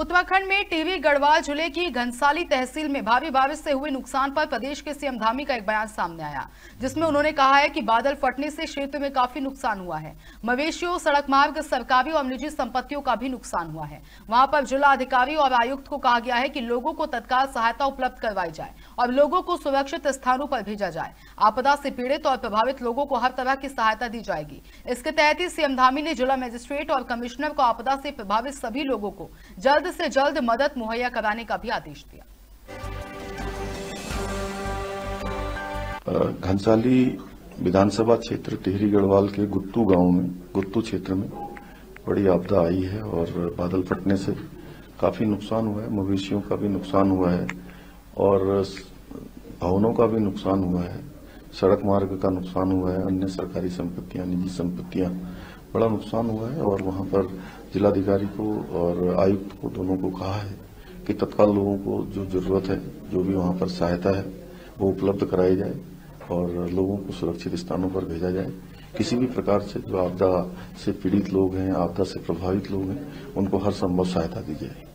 उत्तराखंड में टीवी गढ़वाल ज़िले की घनसाली तहसील में भारी बारिश से हुए नुकसान पर प्रदेश के सीएम धामी का एक बयान सामने आया, जिसमें उन्होंने कहा है कि बादल फटने से क्षेत्र में काफ़ी नुकसान हुआ है। मवेशियों, सड़क मार्ग, सरकारी और निजी संपत्तियों का भी नुकसान हुआ है। वहाँ पर जिला अधिकारी और आयुक्त को कहा गया है की लोगों को तत्काल सहायता उपलब्ध करवाई जाए और लोगों को सुरक्षित स्थानों पर भेजा जाए। आपदा से पीड़ित और प्रभावित लोगों को हर तरह की सहायता दी जाएगी। इसके तहत ही सीएम धामी ने जिला मजिस्ट्रेट और कमिश्नर को आपदा से प्रभावित सभी लोगों को जल्द से जल्द मदद मुहैया कराने का भी आदेश दिया। घनसाली विधानसभा क्षेत्र टिहरी गढ़वाल के गुत्तू गाँव में गुत्तू क्षेत्र में बड़ी आपदा आई है और बादल फटने से काफ़ी नुकसान हुआ है, मवेशियों का भी नुकसान हुआ है और भवनों का भी नुकसान हुआ है, सड़क मार्ग का नुकसान हुआ है, अन्य सरकारी संपत्तियाँ, निजी संपत्तियाँ बड़ा नुकसान हुआ है और वहाँ पर जिलाधिकारी को और आयुक्त को दोनों को कहा है कि तत्काल लोगों को जो ज़रूरत है, जो भी वहाँ पर सहायता है, वो उपलब्ध कराई जाए और लोगों को सुरक्षित स्थानों पर भेजा जाए। किसी भी प्रकार से जो आपदा से पीड़ित लोग हैं, आपदा से प्रभावित लोग हैं, उनको हर संभव सहायता दी जाए।